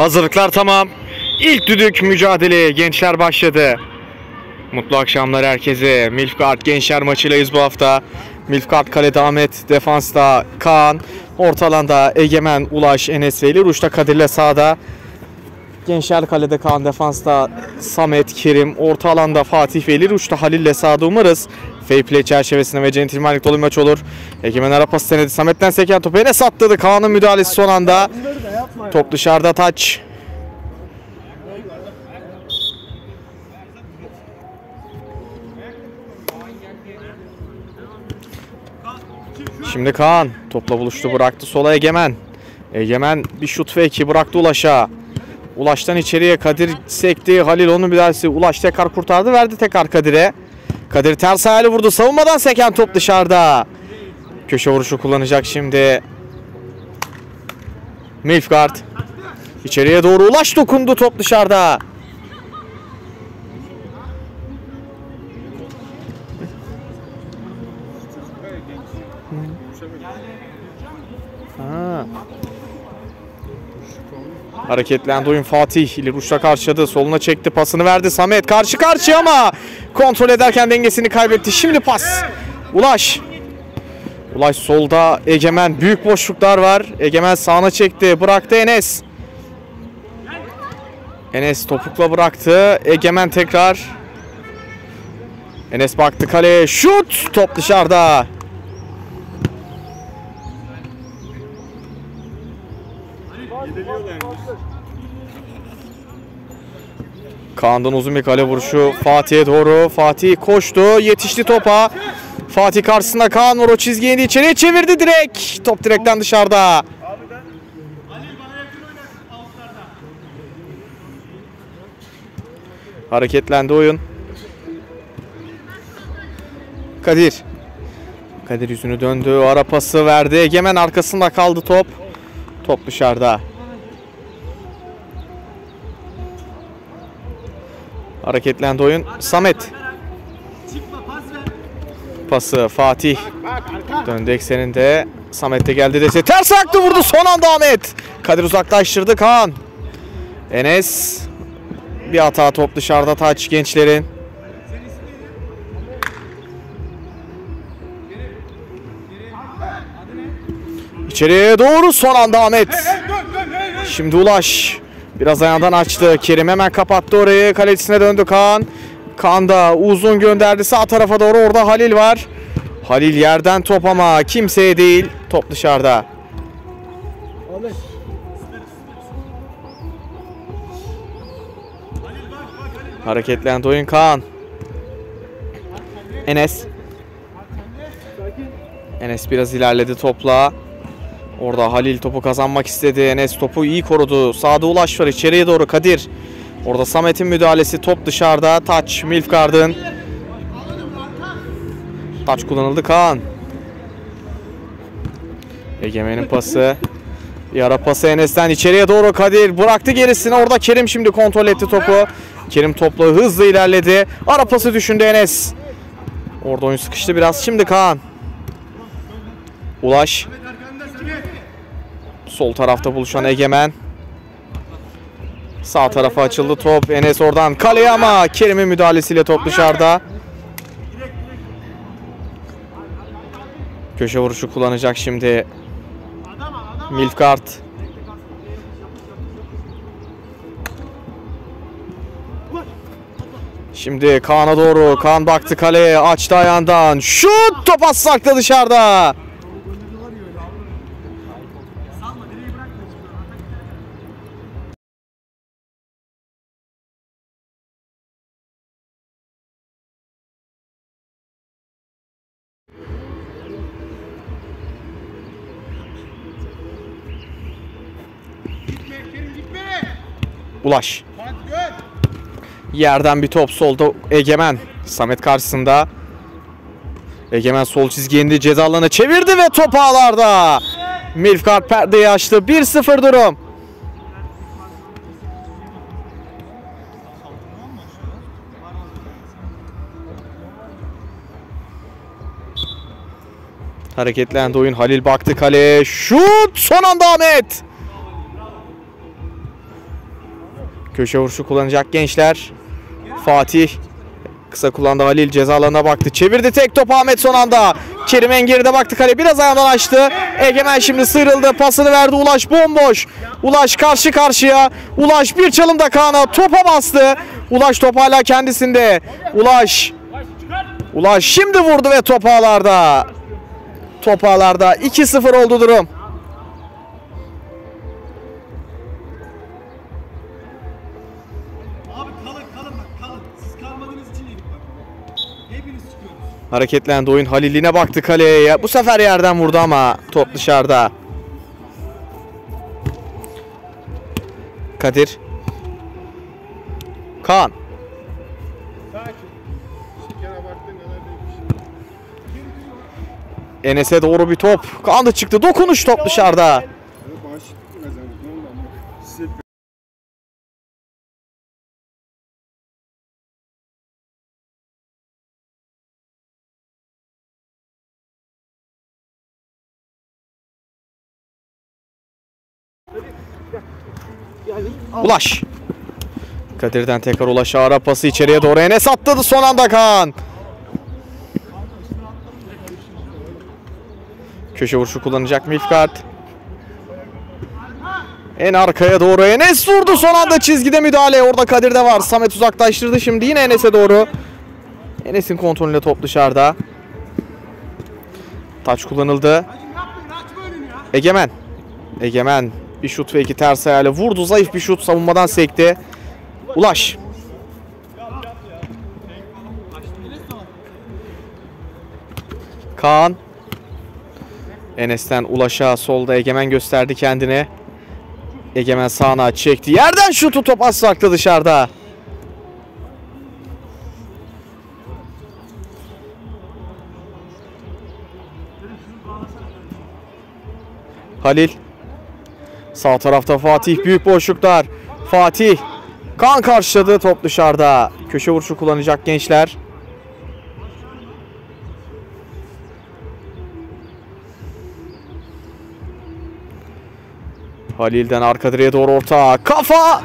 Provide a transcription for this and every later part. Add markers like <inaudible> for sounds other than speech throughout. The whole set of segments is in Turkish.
Hazırlıklar tamam. İlk düdük mücadeleye gençler başladı. Mutlu akşamlar herkese. Milfgard Gençler maçıylayız bu hafta. Milfgard kalede Ahmet, defansta Kaan, orta alanda Egemen, Ulaş, Enes Veli, Ruşta Kadir'le sağda. Gençler kalede Kaan, defansta Samet, Kerim, orta alanda Fatih Veli, Ruşta Halil'le sağda umarız. Fair play çerçevesinde ve centilmenlik dolu bir maç olur. Egemen ara pas denedi. Samet'ten seken topu Enes attırdı. Kaan'ın müdahalesi son anda. Top dışarıda taç. Şimdi Kaan topla buluştu bıraktı sola Egemen. Egemen bir şut fake'i bıraktı Ulaş'a. Ulaş'tan içeriye Kadir sekti. Halil onun müdahalesi. Ulaş tekrar kurtardı verdi tekrar Kadir'e. Kadir ters ayağıyla vurdu. Savunmadan seken top dışarıda. Köşe vuruşu kullanacak şimdi. Milfgard. İçeriye doğru Ulaş dokundu top dışarıda. Hareketlendi oyun Fatih. İli Ruş'la karşıladı. Soluna çekti. Pasını verdi. Samet karşı karşıya ama kontrol ederken dengesini kaybetti. Şimdi pas. Ulaş. Ulaş solda Egemen. Büyük boşluklar var. Egemen sağına çekti. Bıraktı Enes. Enes topukla bıraktı. Egemen tekrar. Enes baktı kaleye. Şut. Top dışarıda. Kaan'dan uzun bir kale vuruşu Fatih'e doğru. Fatih koştu. Yetişti topa. Fatih karşısında Kaan var. O çizgiyi içeriye çevirdi direkt. Top direkten dışarıda. Hareketlendi oyun. Kadir. Kadir yüzünü döndü. Ara pası verdi. Egemen arkasında kaldı top. Top dışarıda. Hareketlendi oyun. Samet. Pası Fatih. Döndü ekseninde. Samet de geldi dese. Ters aktı vurdu son anda Ahmet. Kadir uzaklaştırdı Kaan. Enes. Bir hata top dışarıda taç gençlerin. İçeriye doğru son anda Ahmet. Şimdi Ulaş. Biraz ayağından açtı. Kerim hemen kapattı orayı. Kalecisine döndü Kaan. Kaan da uzun gönderdi sağ tarafa doğru. Orada Halil var. Halil yerden top ama kimseye değil. Top dışarıda. Hareketlendi oyun Kaan. Enes. Enes biraz ilerledi topla. Orada Halil topu kazanmak istedi. Enes topu iyi korudu. Sağda Ulaş var içeriye doğru Kadir. Orada Samet'in müdahalesi top dışarıda. Taç Milfgard'ın. Taç kullanıldı Kaan. Egemen'in pası. Bir ara pası Enes'ten içeriye doğru Kadir bıraktı gerisini. Orada Kerim şimdi kontrol etti topu. Kerim topla hızlı ilerledi. Ara pası düşündü Enes. Orada oyun sıkıştı biraz. Şimdi Kaan. Ulaş. Sol tarafta buluşan Egemen. Sağ tarafa açıldı top. Enes oradan kaleye ama Kerim'in müdahalesiyle top dışarıda. Köşe vuruşu kullanacak şimdi. Milfgard. Şimdi Kaan'a doğru. Kaan baktı kaleye. Açtı ayağından. Şut! Top asakta dışarıda. Ulaş. Yerden bir top solda Egemen. Samet karşısında. Egemen sol çizgiye indi çevirdi ve top ağlarda. Milfgard perdeyi açtı. 1-0 durum. Hareketlendi oyun. Halil baktı kaleye. Şut! Son anda Ahmet. Köşe vuruşu kullanacak gençler. Fatih kısa kullandı Halil ceza alanına baktı. Çevirdi tek top Ahmet son anda. Kerim en geride baktı kale biraz ayağından açtı. Egemen şimdi sıyrıldı pasını verdi Ulaş bomboş. Ulaş karşı karşıya. Ulaş bir çalımda Kaan'a topa bastı. Ulaş top hala kendisinde. Ulaş. Ulaş şimdi vurdu ve top ağlarda. Top ağlarda 2-0 oldu durum. Hareketlendi oyun. Halil'ine baktı kaleye. Bu sefer yerden vurdu ama top dışarıda. Kadir. Kaan. Enes'e doğru bir top. Kaan da çıktı. Dokunuş top dışarıda. Ulaş. Kadir'den tekrar Ulaş'a ara pası içeriye doğru. Enes atladı son anda Kaan. Köşe vuruşu kullanacak Milfgard. En arkaya doğru Enes vurdu son anda çizgide müdahale. Orada Kadir'de var. Samet uzaklaştırdı şimdi yine Enes'e doğru. Enes'in kontrolüyle top dışarıda. Taç kullanıldı. Egemen. Egemen bir şut ve iki ters ayağıyla vurdu. Zayıf bir şut savunmadan sekti. Ulaş. Kaan. Enes'ten Ulaş'a solda Egemen gösterdi kendini. Egemen sağına çekti. Yerden şutu top az saklı dışarıda. Halil. Sağ tarafta Fatih büyük boşluklar. Fatih. Kan karşıladı top dışarıda. Köşe vuruşu kullanacak gençler. Halil'den arka direğe doğru orta. Kafa!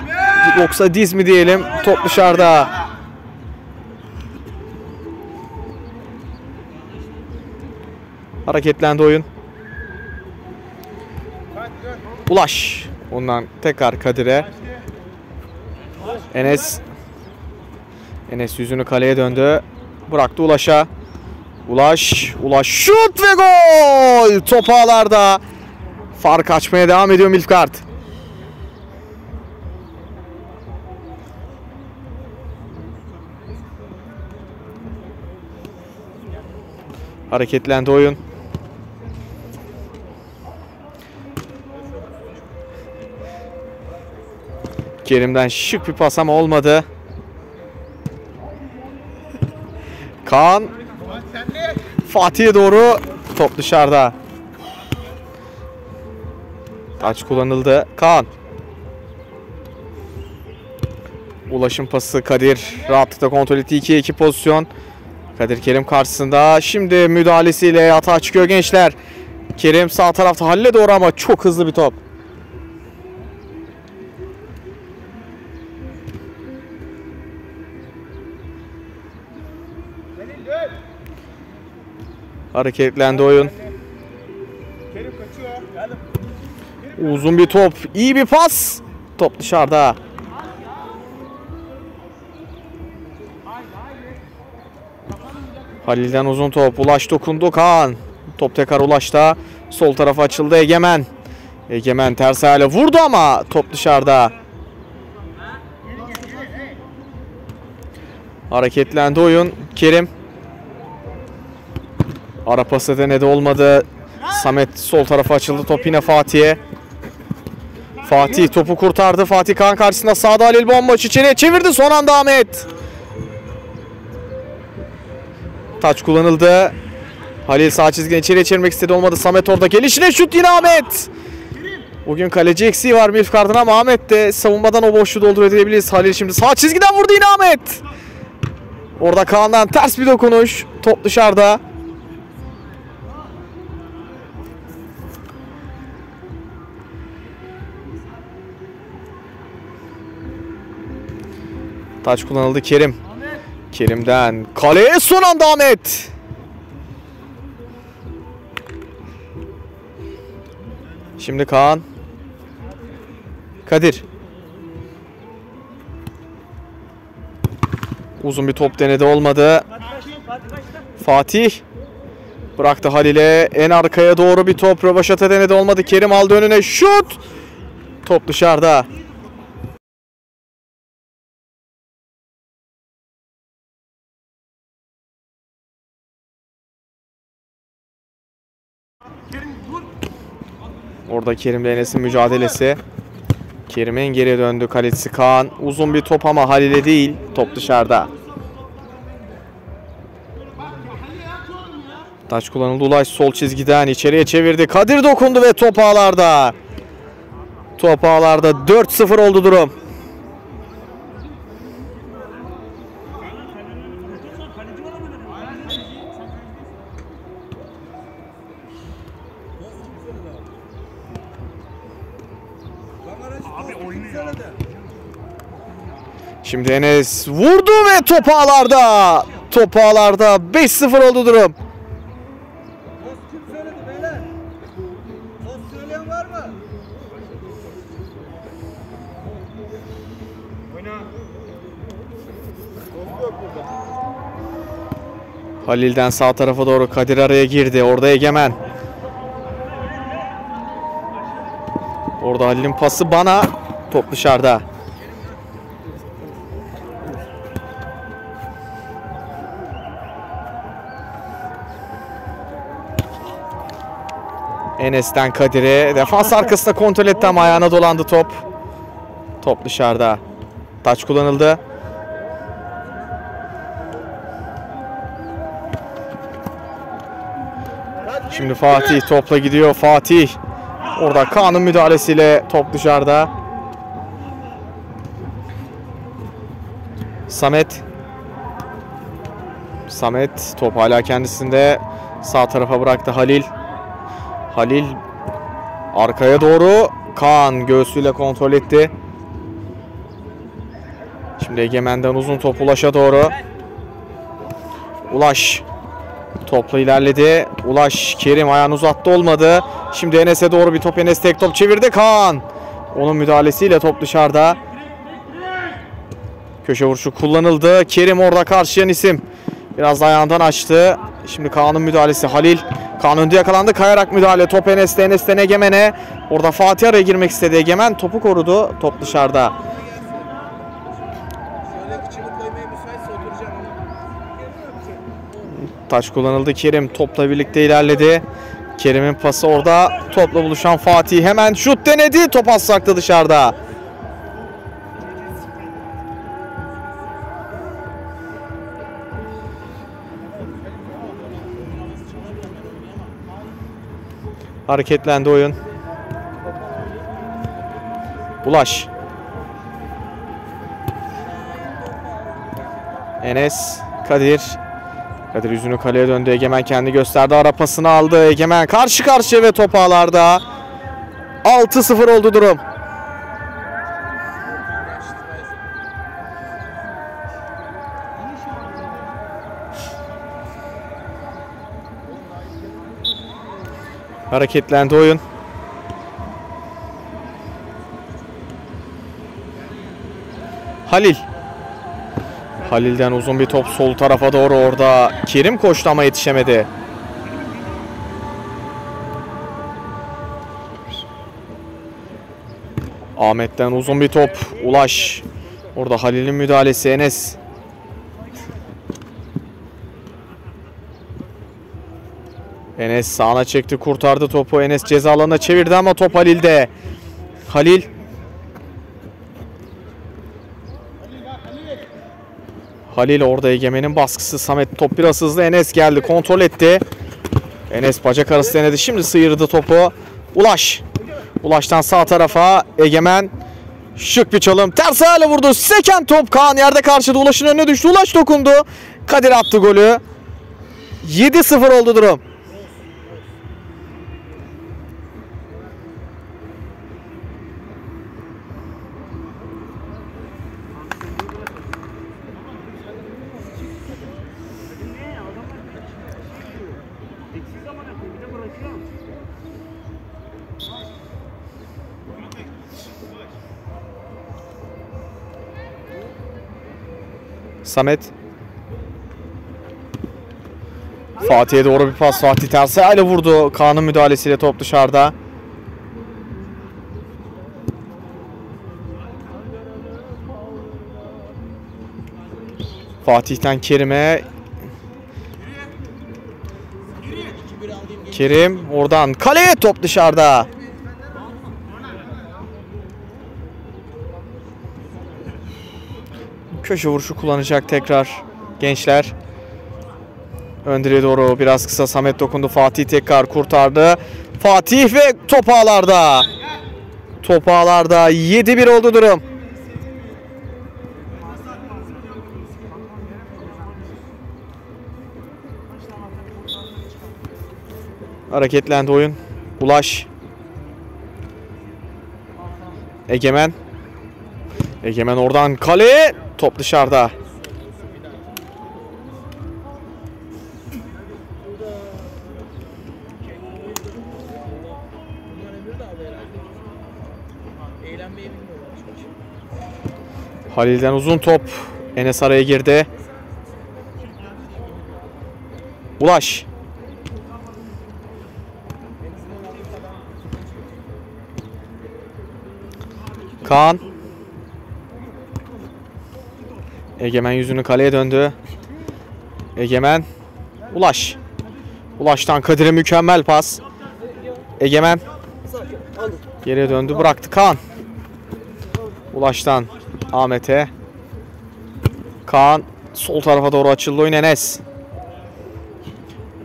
Yoksa diz mi diyelim. Top dışarıda. Hareketlendi oyun. Ulaş. Ondan tekrar Kadir'e. Enes. Enes yüzünü kaleye döndü. Bıraktı Ulaş'a. Ulaş. Ulaş şut ve gol. Top ağlarda. Fark açmaya devam ediyor Milfgard. Hareketlendi oyun. Kerim'den şık bir pas ama olmadı. Kaan Fatih'e doğru top dışarıda. Taç kullanıldı. Kaan. Ulaşım pası Kadir rahatlıkla kontrol etti. 2'ye 2 pozisyon. Kadir Kerim karşısında. Şimdi müdahalesiyle hata çıkıyor gençler. Kerim sağ tarafta Halil'e doğru ama çok hızlı bir top. Hareketlendi oyun. Uzun bir top. iyi bir pas. Top dışarıda. Halil'den uzun top. Ulaş dokundu. Kaan. Top tekrar Ulaş'ta. Sol tarafa açıldı Egemen. Egemen ters ayağıyla vurdu ama top dışarıda. Hareketlendi oyun. Kerim. Ara pası denedi olmadı. Samet sol tarafa açıldı. Top yine Fatih'e. Fatih topu kurtardı. Fatih Kaan karşısında sağda Halil bomboş içeriye çevirdi son anda Ahmet. Taç kullanıldı. Halil sağ çizgiden içeriye çevirmek istedi olmadı. Samet orada gelişine şut yine Ahmet. Bugün kaleci eksiği var Milfgard'ın ama Ahmet de savunmadan o boşluğu dolduruyor diyebiliriz. Halil şimdi sağ çizgiden vurdu yine Ahmet. Orada Kaan'dan ters bir dokunuş. Top dışarıda. Taç kullanıldı Kerim. Kerim'den kaleye son anda Ahmet. Şimdi Kaan. Kadir. Uzun bir top denedi olmadı. Fatih. Bıraktı Halil'e. En arkaya doğru bir top. Rövaşata denedi olmadı. Kerim aldı önüne. Şut. Top dışarıda. Orada Kerim'le Enes'in mücadelesi. Kerim'in geri döndü kalecisi Kaan. Uzun bir top ama Halil'e değil. Top dışarıda. Taç kullanıldı. Ulaş sol çizgiden içeriye çevirdi. Kadir dokundu ve top ağlarda. Top ağlarda 4-0 oldu durum. Şimdi Enes vurdu ve top ağlarda. Top ağlarda 5-0 oldu durum. Post kim söyledi beyler? Post söyleyen var mı? Oyna. Post yok burada. Halil'den sağ tarafa doğru Kadir araya girdi. Orada Egemen. Orada Halil'in pası bana. Top dışarıda. Enes'ten Kadir'e. Defans arkasında kontrol etti ama ayağına dolandı top. Top dışarıda. Taç kullanıldı. Şimdi Fatih topla gidiyor. Fatih. Orada Kaan'ın müdahalesiyle top dışarıda. Samet. Samet top hala kendisinde. Sağ tarafa bıraktı Halil. Halil arkaya doğru Kaan göğsüyle kontrol etti. Şimdi Egemen'den uzun top Ulaş'a doğru. Ulaş Topla ilerledi. Ulaş Kerim ayağını uzattı olmadı. Şimdi Enes'e doğru bir top Enes tek top çevirdi Kaan. Onun müdahalesiyle top dışarıda. Köşe vuruşu kullanıldı. Kerim orada karşıyan isim. Biraz da ayağından açtı. Şimdi Kaan'ın müdahalesi Halil. Kaan önde yakalandı. Kayarak müdahale. Top Enes'te. Enes'ten Egemen'e. Orada Fatih araya girmek istedi. Egemen topu korudu. Top dışarıda. Taç kullanıldı. Kerim topla birlikte ilerledi. Kerim'in pası orada. Topla buluşan Fatih hemen şut denedi. Top az sarktı dışarıda. Hareketlendi oyun. Ulaş. Enes, Kadir. Kadir yüzünü kaleye döndü. Egemen kendi gösterdi. Ara pasını aldı. Egemen karşı karşıya ve top ağlarda. 6-0 oldu durum. Hareketlendi oyun. Halil. Halil'den uzun bir top sol tarafa doğru orada. Kerim koştu ama yetişemedi. Ahmet'ten uzun bir top. Ulaş. Orada Halil'in müdahalesi Enes. Enes sağına çekti kurtardı topu. Enes ceza alanına çevirdi ama top Halil'de. Halil Halil orada Egemen'in baskısı. Samet top biraz hızlı. Enes geldi. Kontrol etti. Enes bacak arası denedi. Şimdi sıyırdı topu. Ulaş. Ulaş'tan sağ tarafa Egemen. Şık bir çalım. Ters ayağıyla vurdu. Seken top Kaan yerde karşıda. Ulaş'ın önüne düştü. Ulaş dokundu. Kadir attı golü. 7-0 oldu durum. Samet. Fatih'e doğru bir pas. Fatih ters ayağıyla vurdu. Kaan'ın müdahalesiyle top dışarıda. Fatih'ten Kerim'e. Kerim oradan kaleye top dışarıda. Köşe vuruşu kullanacak tekrar gençler. Öndüre doğru biraz kısa Samet dokundu. Fatih tekrar kurtardı. Fatih ve top ağlarda. Top ağlarda 7-1 oldu durum. Hareketlendi oyun. Ulaş. Egemen. Egemen oradan kale. Top dışarıda. Halil'den uzun top. Enes araya girdi. Ulaş. Kaan. Egemen yüzünü kaleye döndü. Egemen. Ulaş. Ulaş'tan Kadir'e mükemmel pas. Egemen. Geriye döndü bıraktı Kaan. Ulaş'tan Ahmet'e. Kaan sol tarafa doğru açıldı oyun Enes.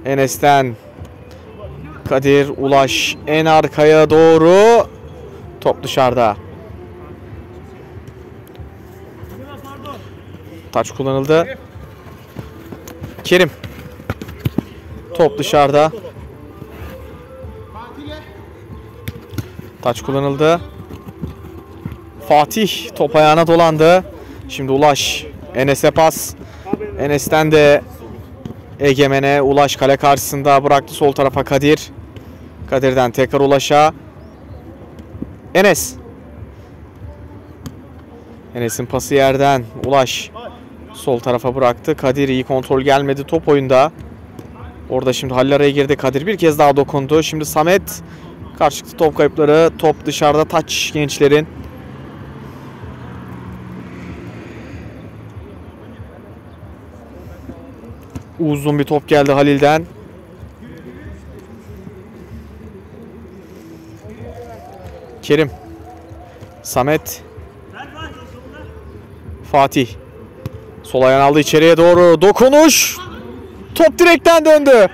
Enes'ten Kadir Ulaş en arkaya doğru top dışarıda. Taç kullanıldı. Kerim. Top dışarıda. Taç kullanıldı. Fatih top ayağına dolandı. Şimdi Ulaş. Enes'e pas. Enes'ten de Egemen'e Ulaş kale karşısında bıraktı sol tarafa Kadir. Kadir'den tekrar Ulaş'a. Enes. Enes'in pası yerden Ulaş sol tarafa bıraktı. Kadir iyi kontrol gelmedi top oyunda. Orada şimdi Halil araya girdi. Kadir bir kez daha dokundu. Şimdi Samet karşılıklı top kayıpları. Top dışarıda taç gençlerin. Uzun bir top geldi Halil'den. Kerim. Samet. Fatih. Sol ayağını aldı içeriye doğru. Dokunuş. Top direkten döndü.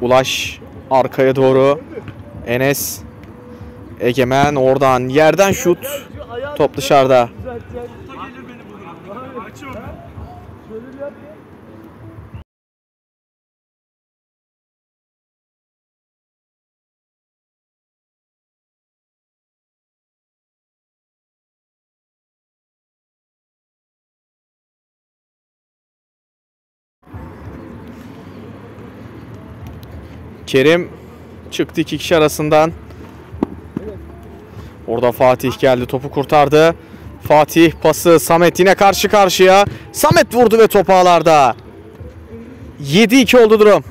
Ulaş arkaya doğru. Enes. Egemen oradan yerden şut. Top dışarıda. Kerim çıktı iki kişi arasından. Orada Fatih geldi topu kurtardı. Fatih pası Samet yine karşı karşıya. Samet vurdu ve top ağlarda. 7-2 oldu durum.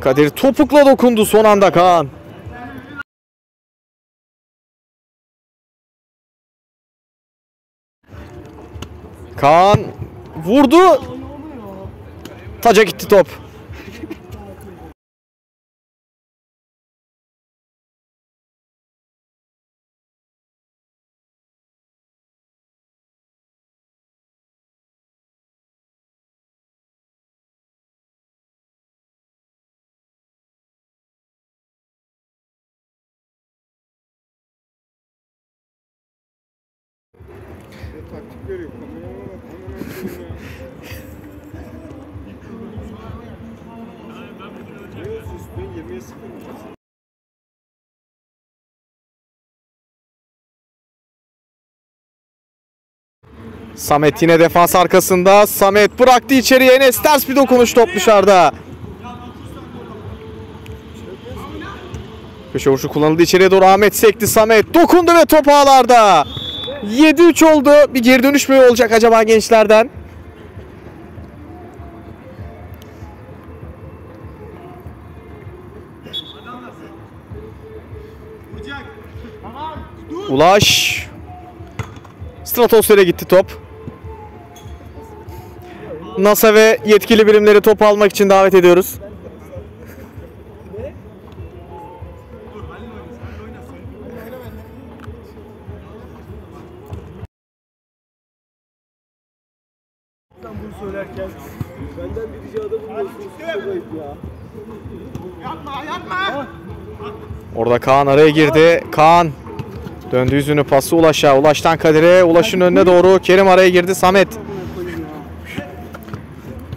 Kadir topukla dokundu son anda Kaan. Kaan vurdu. Taca gitti top. Samet yine defans arkasında. Samet bıraktı içeriye. Enes ters bir dokunuş top dışarıda. Köşe vuruşu kullanıldı içeriye doğru Ahmet sekti Samet dokundu ve top ağlarda. 7-3 oldu. Bir geri dönüş mü olacak acaba gençlerden? Ulaş. Stratosfer'e gitti top. NASA ve yetkili birimleri topu almak için davet ediyoruz. Orada Kaan araya girdi. Kaan döndü yüzünü pası Ulaş'a. Ulaş'tan Kadir'e. Ulaş'ın önüne doğru. Kerim araya girdi. Samet.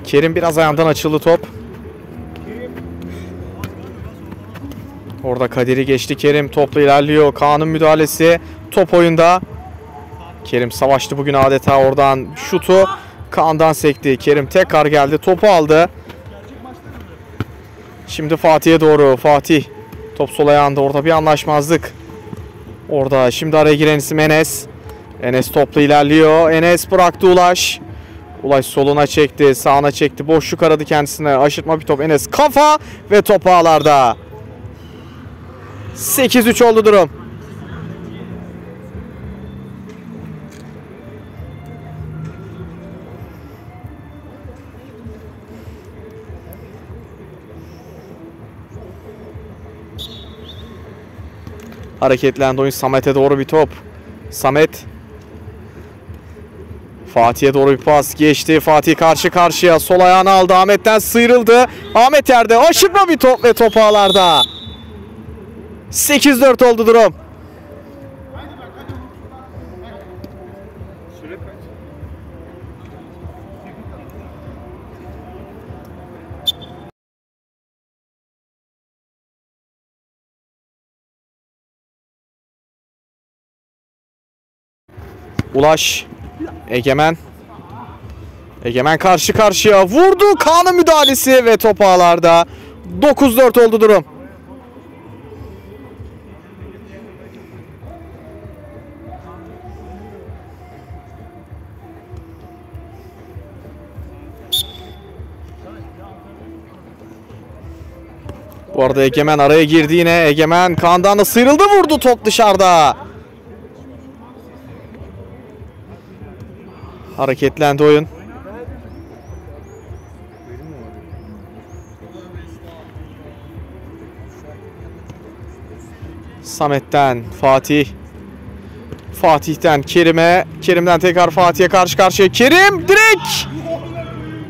Kerim biraz ayağından açıldı top. Orada Kadir'i geçti Kerim. Topla ilerliyor. Kaan'ın müdahalesi. Top oyunda. Kerim savaştı bugün adeta oradan şutu. Kaan'dan sekti. Kerim tekrar geldi. Topu aldı. Şimdi Fatih'e doğru. Fatih. Top sol ayağında. Orada bir anlaşmazlık. Orada şimdi araya giren isim Enes. Enes topla ilerliyor. Enes bıraktı Ulaş. Ulaş soluna çekti. Sağına çekti. Boşluk aradı kendisine. Aşırtma bir top. Enes kafa ve top ağlarda. 8-3 oldu durum. Hareketlendi oyun Samet'e doğru bir top. Samet Fatih'e doğru bir pas geçti. Fatih karşı karşıya sol ayağını aldı. Ahmet'ten sıyrıldı. Ahmet yerde aşırma bir top ve top ağlarda. 8-4 oldu durum. Ulaş. Egemen. Egemen karşı karşıya vurdu. Kaan'ın müdahalesi ve top ağlarda. 9-4 oldu durum. Bu arada Egemen araya girdi yine. Egemen Kaan'dan da sıyrıldı vurdu top dışarıda. Hareketlendi oyun. Samet'ten Fatih. Fatih'ten Kerim'e. Kerim'den tekrar Fatih'e karşı karşıya. Kerim direkt.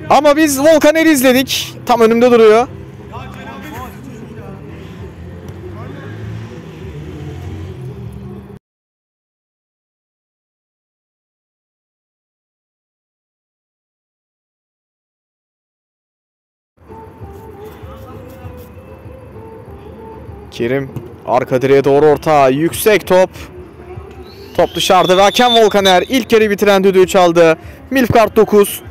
Ama biz Volkaner'i izledik. Tam önümde duruyor. Kerim arka direğe doğru orta. Yüksek top. Top dışarıda. Raken Volkaner ilk kere bitiren düdüğü çaldı. Milfkart 9.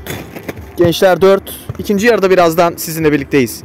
Gençler 4. İkinci yarıda birazdan sizinle birlikteyiz.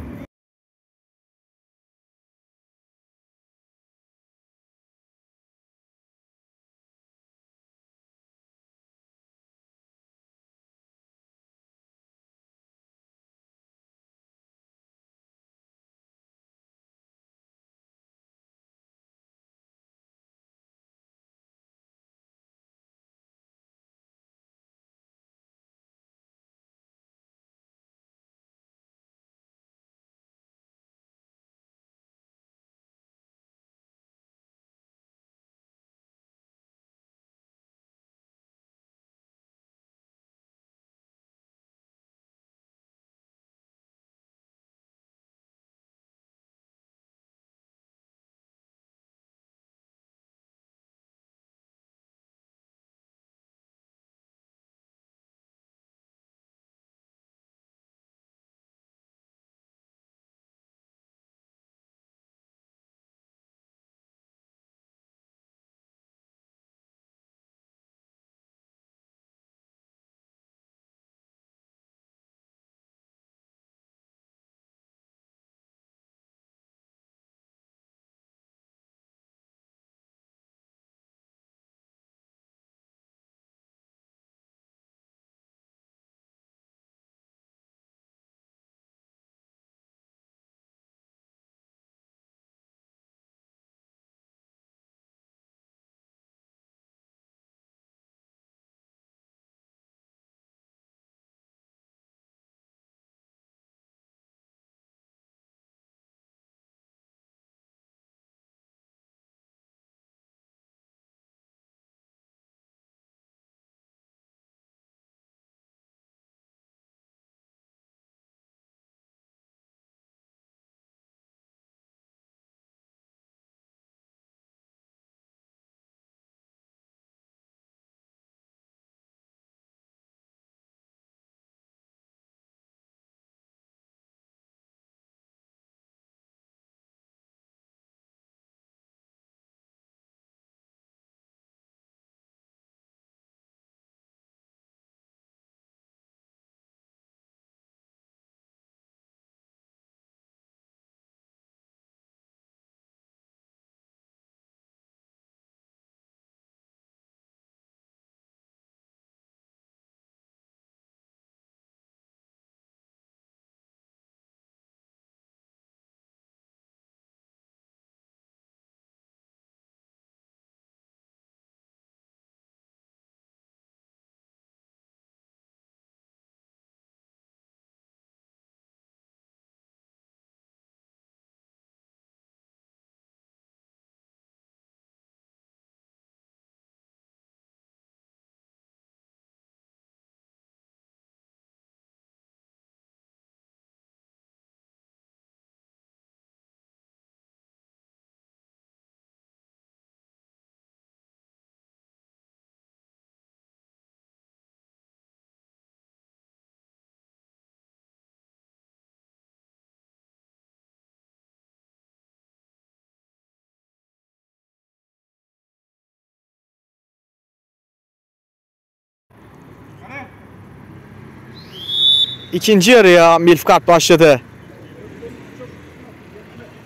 İkinci yarıya Milfkart başladı.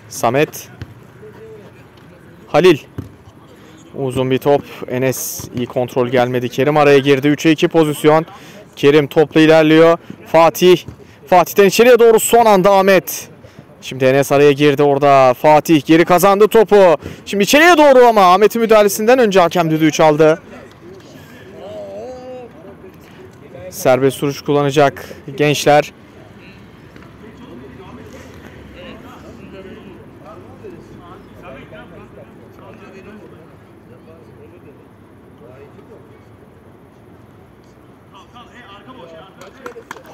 Samet. Halil. Uzun bir top. Enes iyi kontrol gelmedi. Kerim araya girdi. 3'e 2 pozisyon. Kerim topla ilerliyor. Fatih. Fatih'ten içeriye doğru son anda Ahmet. Şimdi Enes araya girdi orada. Fatih geri kazandı topu. Şimdi içeriye doğru ama Ahmet'in müdahalesinden önce hakem düdüğü çaldı. Serbest vuruş kullanacak gençler.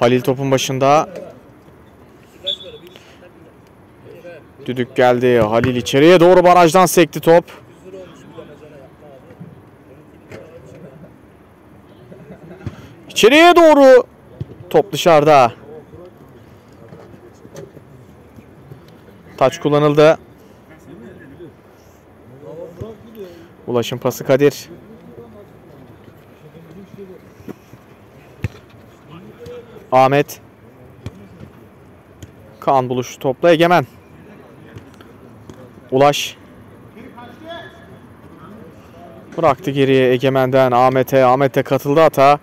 Halil topun başında. Düdük geldi. Halil içeriye doğru barajdan sekti top. İçeriye doğru. Top dışarıda. Taç kullanıldı. Ulaşım pası Kadir. Ahmet. Kaan buluştu topla Egemen. Ulaş. Bıraktı geriye Egemen'den Ahmet'e. Ahmet'e katıldı hata.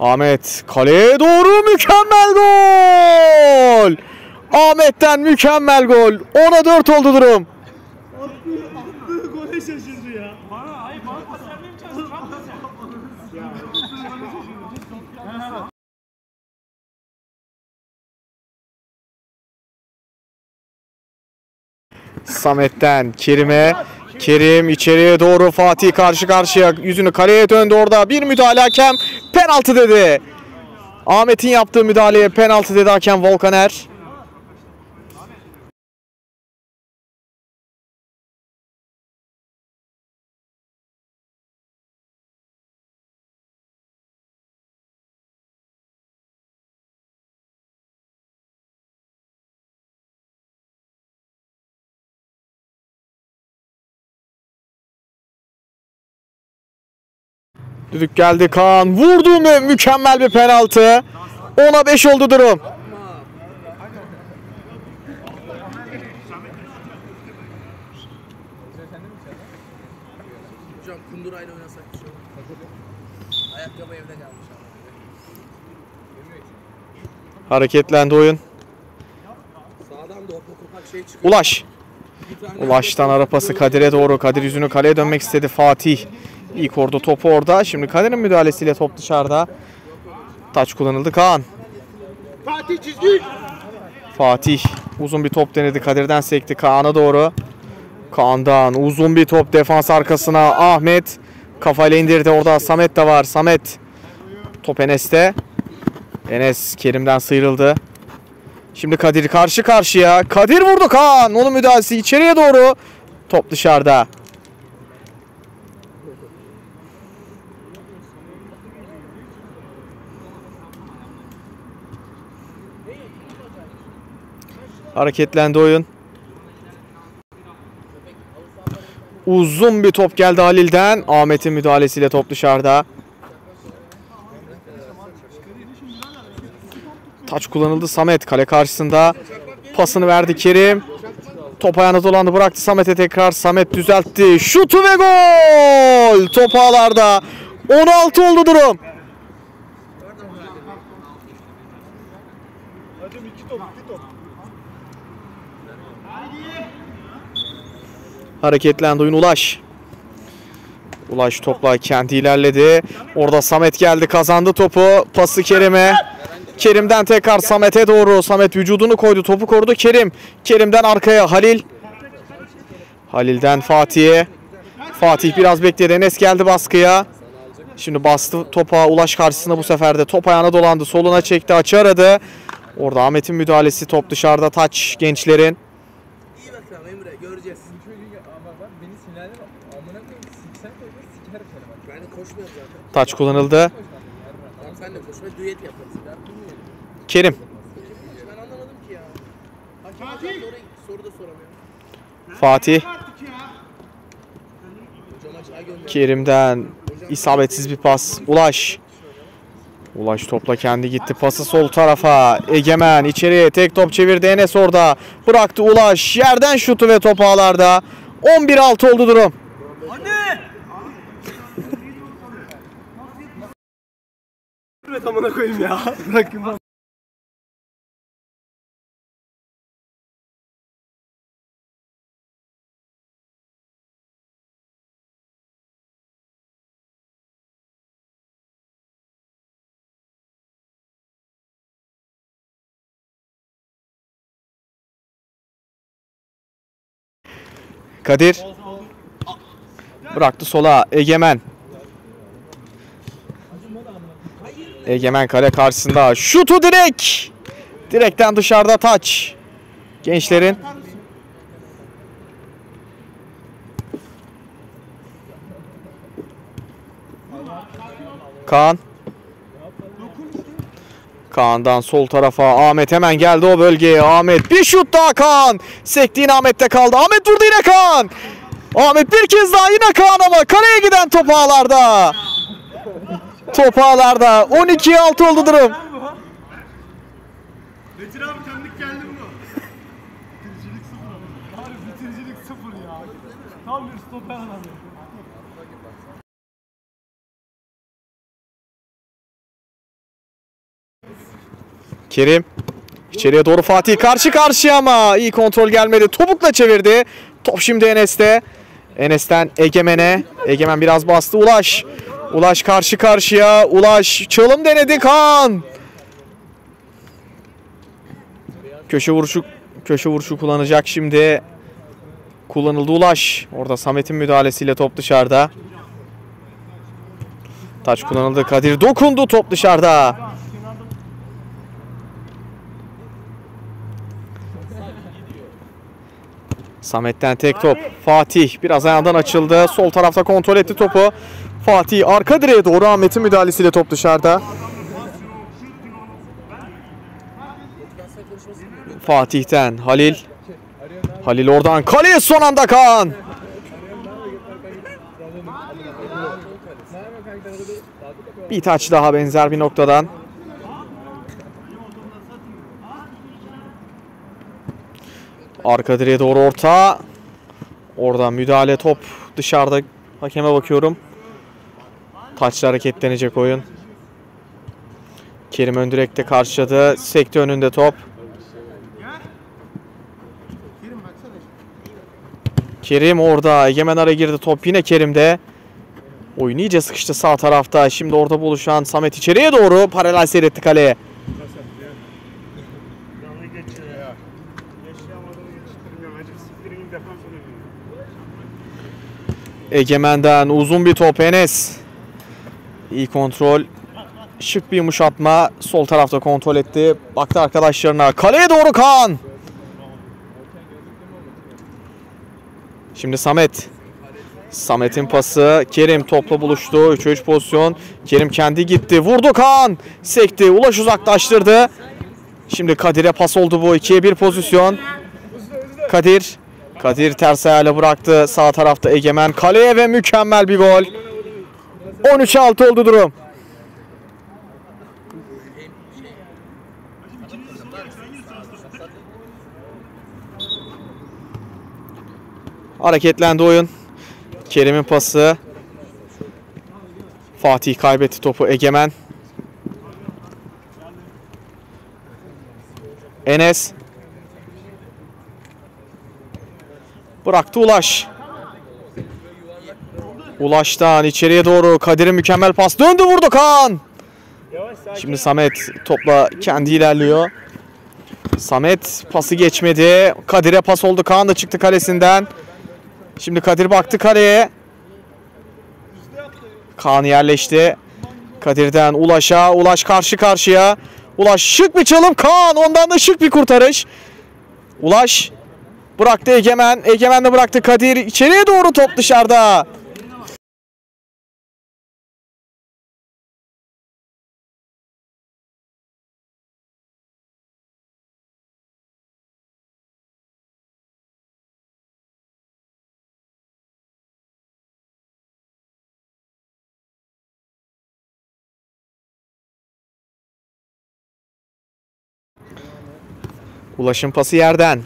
Ahmet kaleye doğru mükemmel gol. Ahmet'ten mükemmel gol. 10'a 4 oldu durum. Gole şaşırdı ya. Bana hayır bana pas vermeye mi? Samet'ten Kerim'e. Kerim içeriye doğru Fatih karşı karşıya yüzünü kaleye döndü orada. Bir müdahale hakem penaltı dedi. Ahmet'in yaptığı müdahaleye penaltı dedi hakem Volkaner. Düdük geldi Kaan. Vurdu mu? Mükemmel bir penaltı. 10'a 5 oldu durum. Kundurayla oynasak bir şey olur. Ayakkabı evde kalmış ama. Hareketlendi oyun. Şey. Ulaş. Ulaş'tan ara pası Kadir'e doğru. Kadir yüzünü kaleye dönmek istedi. Fatih. İlk orada topu orada. Şimdi Kadir'in müdahalesiyle top dışarıda. Taç kullanıldı Kaan. Fatih çizgi. Fatih uzun bir top denedi. Kadir'den sekti Kaan'a doğru. Kaan'dan uzun bir top defans arkasına Ahmet. Kafayla indirdi orada Samet de var. Samet. Top Enes'te. Enes Kerim'den sıyrıldı. Şimdi Kadir karşı karşıya. Kadir vurdu Kaan. Onun müdahalesi içeriye doğru. Top dışarıda. Hareketlendi oyun. Uzun bir top geldi Halil'den. Ahmet'in müdahalesiyle top dışarıda. Taç kullanıldı Samet kale karşısında. Pasını verdi Kerim. Top ayağına dolandı bıraktı Samet'e tekrar. Samet düzeltti. Şutu ve gol! Top ağlarda. 16 oldu durum. Hacım iki top iki top. Hareketlendi oyun Ulaş. Ulaş topla kendi ilerledi. Orada Samet geldi kazandı topu. Pası Kerim'e. Kerim'den tekrar Samet'e doğru. Samet vücudunu koydu. Topu korudu Kerim. Kerim'den arkaya Halil. Halil'den Fatih'e. Fatih biraz bekledi. Enes geldi baskıya. Şimdi bastı topa. Ulaş karşısında bu sefer de top ayağına dolandı. Soluna çekti. Açı aradı. Orada Ahmet'in müdahalesi top dışarıda. Taç gençlerin. İyi bakalım Emre göreceğiz. Ama bak beni sinirlendim. Amına koyayım siksen koyma sikerim seni bak. Ben de koşmuyorum zaten. Taç kullanıldı. Tamam sen de koşma düet yaparız. Ben bilmiyorum. Kerim. Ben anlamadım ki ya. Hakem hocam da oraya soru da soramıyor. Fatih. Kerim'den isabetsiz bir pas. Ulaş. Ulaş topla kendi gitti. Pası sol tarafa. Egemen içeriye tek top çevirdi. Enes orada. Bıraktı Ulaş. Yerden şutu ve top ağlarda. 11-6 oldu durum. Evet amına koyayım ya. <laughs> Bırakın lan. Kadir. Bıraktı sola. Egemen. Egemen kale karşısında. Şutu direk. Direkten dışarıda taç. Gençlerin. Kaan. Kaan'dan sol tarafa Ahmet hemen geldi o bölgeye. Ahmet bir şut daha Kaan. Sektiğin Ahmet'te kaldı. Ahmet vurdu yine Kaan. Ahmet bir kez daha yine Kaan ama kaleye giden top ağlarda. Top ağlarda. 12'ye 6 oldu durum. Metin abi tanıdık geldi mi? bitiricilik sıfır ama. Abi bitiricilik sıfır ya. Tam bir stoper adamı. Kerim. İçeriye doğru Fatih karşı karşıya ama iyi kontrol gelmedi. Topukla çevirdi. Top şimdi Enes'te. Enes'ten Egemen'e. Egemen biraz bastı. Ulaş. Ulaş karşı karşıya. Ulaş çalım denedi Kaan. Köşe vuruşu köşe vuruşu kullanacak şimdi. Kullanıldı Ulaş. Orada Samet'in müdahalesiyle top dışarıda. Taç kullanıldı. Kadir dokundu top dışarıda. Samet'ten tek top. Fatih biraz ayağından açıldı. Sol tarafta kontrol etti topu. Fatih arka direğe doğru Ahmet'in müdahalesiyle top dışarıda. Fatih'ten Halil. Halil oradan kaleye son anda Kaan. Bir taç daha benzer bir noktadan. Arka direğe doğru orta. Oradan müdahale top dışarıda. Hakeme bakıyorum. Taçla hareketlenecek oyun. Kerim ön direkte karşıladı. Sekti önünde top. Kerim orada. Egemen ara girdi. Top yine Kerim'de. Oyun iyice sıkıştı sağ tarafta. Şimdi orada buluşan Samet içeriye doğru paralel seyretti kaleye. Egemen'den uzun bir top Enes. İyi kontrol. Şık bir yumuşatma. Sol tarafta kontrol etti. Baktı arkadaşlarına. Kaleye doğru Kaan. Şimdi Samet. Samet'in pası. Kerim topla buluştu. 3-3 pozisyon. Kerim kendi gitti. Vurdu Kaan. Sekti. Ulaş uzaklaştırdı. Şimdi Kadir'e pas oldu bu. 2'ye 1 pozisyon. Kadir. Kadir ters ayağıyla bıraktı. Sağ tarafta Egemen. Kaleye ve mükemmel bir gol. 13-6 oldu durum. Hareketlendi oyun. Kerim'in pası. Fatih kaybetti topu. Egemen. Enes. Bıraktı Ulaş. Ulaş'tan içeriye doğru Kadir'in mükemmel pas döndü vurdu Kaan. Şimdi Samet topla kendi ilerliyor. Samet pası geçmedi. Kadir'e pas oldu. Kaan da çıktı kalesinden. Şimdi Kadir baktı kaleye. Kaan yerleşti. Kadir'den Ulaş'a. Ulaş karşı karşıya. Ulaş şık bir çalım. Kaan ondan da şık bir kurtarış. Ulaş bıraktı Egemen. Egemen de bıraktı Kadir. İçeriye doğru top dışarıda. Ulaşım pası yerden.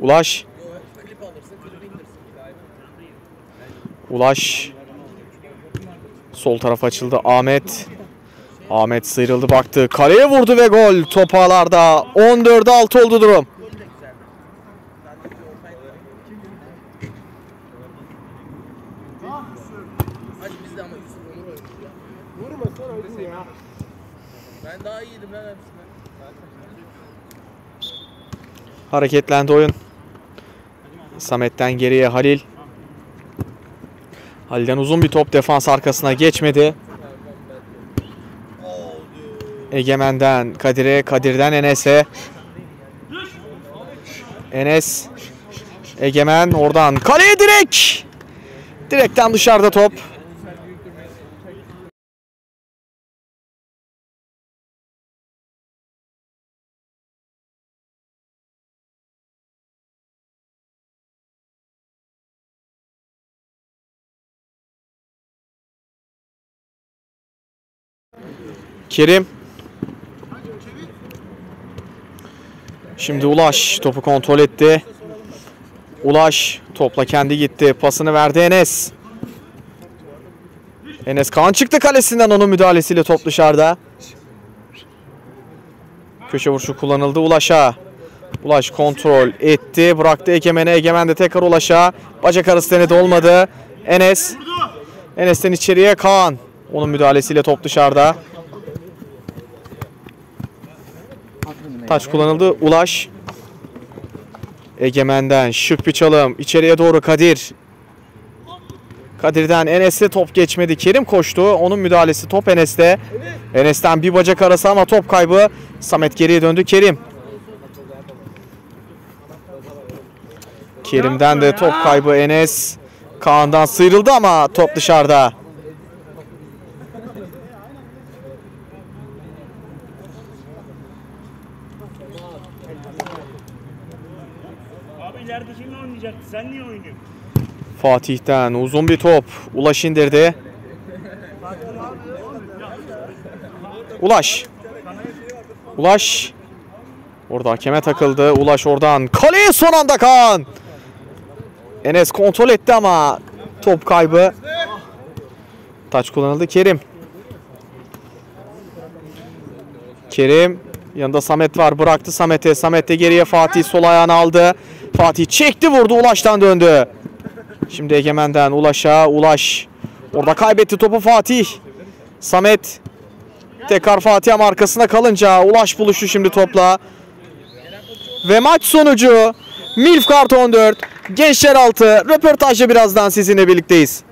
Ulaş. Ulaş. Sol taraf açıldı. Ahmet. Ahmet sıyrıldı baktı. Kaleye vurdu ve gol. Top ağlarda. 14'e 6 oldu durum. Hadi biz de ama Yusuf Onur oynuyor ya. Vurmasana oğlum ya. Ben daha iyiydim lan hepsinden. Hareketlendi oyun. Samet'ten geriye Halil. Halil'den uzun bir top defans arkasına geçmedi. Egemen'den Kadir'e, Kadir'den Enes'e. Enes. Egemen oradan kaleye direk. Direkten dışarıda top. Kerim. Şimdi Ulaş topu kontrol etti. Ulaş topla kendi gitti. Pasını verdi Enes. Enes Kaan çıktı kalesinden onun müdahalesiyle top dışarıda. Köşe vuruşu kullanıldı Ulaş'a. Ulaş kontrol etti. Bıraktı Egemen'e. Egemen de tekrar Ulaş'a. Bacak arası denedi olmadı. Enes. Enes'ten içeriye Kaan. Onun müdahalesiyle top dışarıda. Taç kullanıldı. Ulaş. Egemen'den şık bir çalım. İçeriye doğru Kadir. Kadir'den Enes'e top geçmedi. Kerim koştu. Onun müdahalesi top Enes'te. Enes'ten bir bacak arası ama top kaybı. Samet geriye döndü. Kerim. Kerim'den de top kaybı Enes. Kaan'dan sıyrıldı ama top dışarıda. Fatih'ten uzun bir top. Ulaş indirdi. Ulaş. Ulaş. Orada hakeme takıldı. Ulaş oradan. Kaleye son anda Kaan. Enes kontrol etti ama top kaybı. Taç kullanıldı. Kerim. Kerim. Yanında Samet var. Bıraktı Samet'e. Samet de geriye Fatih sol ayağını aldı. Fatih çekti vurdu. Ulaş'tan döndü. Şimdi Egemen'den Ulaş'a. Ulaş. Orada kaybetti topu Fatih. Samet. Tekrar Fatih ama arkasında kalınca Ulaş buluştu şimdi topla. Ve maç sonucu Milf Kart 14, Gençler 6. Röportajla birazdan sizinle birlikteyiz.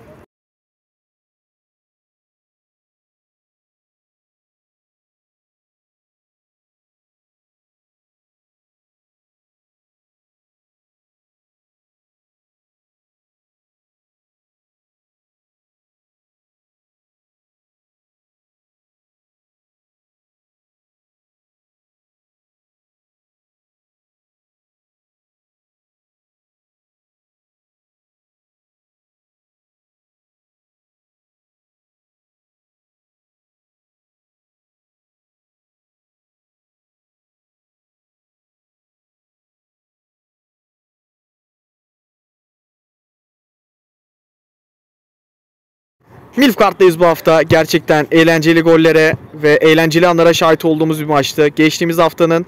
Milf Kart'tayız bu hafta. Gerçekten eğlenceli gollere ve eğlenceli anlara şahit olduğumuz bir maçtı. Geçtiğimiz haftanın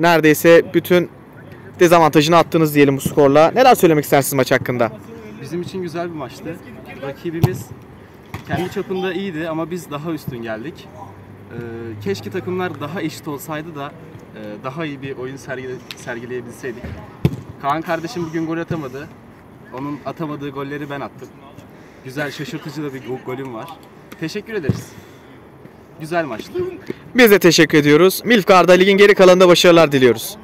neredeyse bütün dezavantajını attınız diyelim bu skorla. Neler söylemek istersiniz maç hakkında? Bizim için güzel bir maçtı. Rakibimiz kendi çapında iyiydi ama biz daha üstün geldik. Ee, keşke takımlar daha eşit olsaydı da e, daha iyi bir oyun sergile, sergileyebilseydik. Kaan kardeşim bugün gol atamadı. Onun atamadığı golleri ben attım. Güzel, şaşırtıcı da bir go- golüm var. Teşekkür ederiz. Güzel maçtı. Biz de teşekkür ediyoruz. Milf Kart'a ligin geri kalanında başarılar diliyoruz.